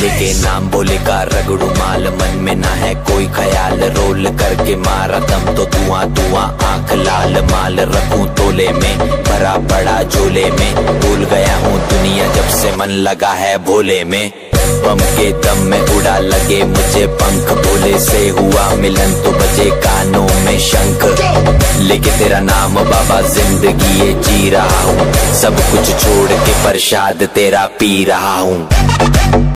लेके नाम बोले का रगड़ू माल मन में ना है कोई ख्याल। रोल करके मारा दम तो धुआँ धुआँ, आँख लाल माल रखूँ तोले में, भरा पड़ा झोले में। भूल गया हूँ दुनिया जब से मन लगा है भोले में। बम के दम में उड़ा लगे मुझे पंख, भोले से हुआ मिलन तो बजे कानों में शंख। लेके तेरा नाम बाबा ज़िंदगी ये जी रहा हूँ। सब कुछ छोड़ के प्रसाद तेरा पी रहा हूँ।